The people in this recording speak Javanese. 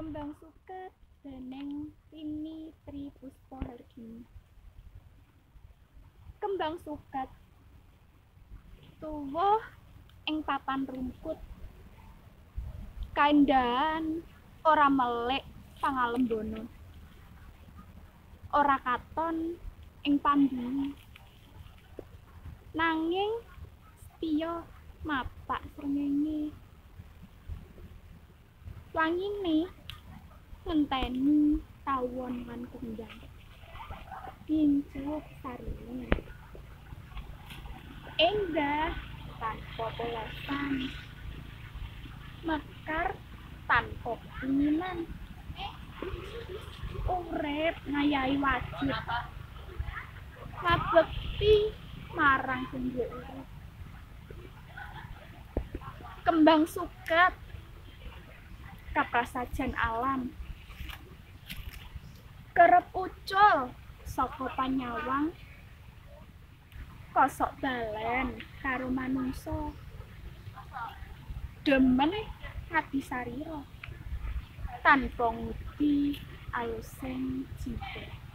Kembang Suket dening Tini Tri Puspahargini. Kembang suket tuwuh ing papan rumput. Kaendahan ora melek pangalembono. Ora katon ing pandumi. Nanging setya mapak srengenge. Wangine ngenteni tawon lan kembang. Pincuk sarine. Endah tanpa polosan. Mekar tanpa pinginan. Urip ngayahi wajib. Ngabekti marang sing duwe urip. Kembang suket kaprasajan alam. Kerep ucul saka panyawang kosok balen karo manungsa. Demen ati sarira tanpa ngudi alusing nuwun.